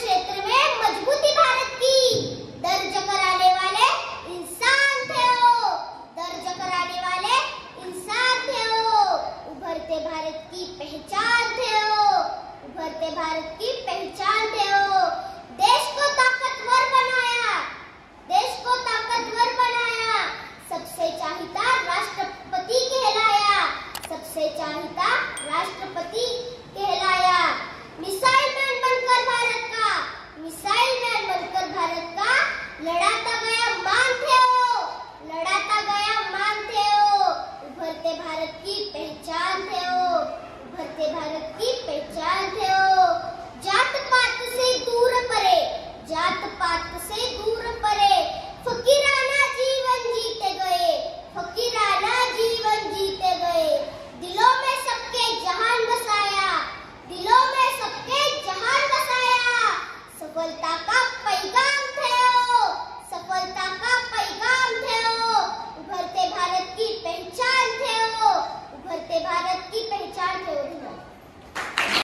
क्षेत्र में मजबूती भारत की। दर्ज कराने वाले इंसान थे वो। दर्ज कराने वाले इंसान थे वो। उभरते भारत की पहचान थे वो। उभरते भारत की पहचान थे करते भारत की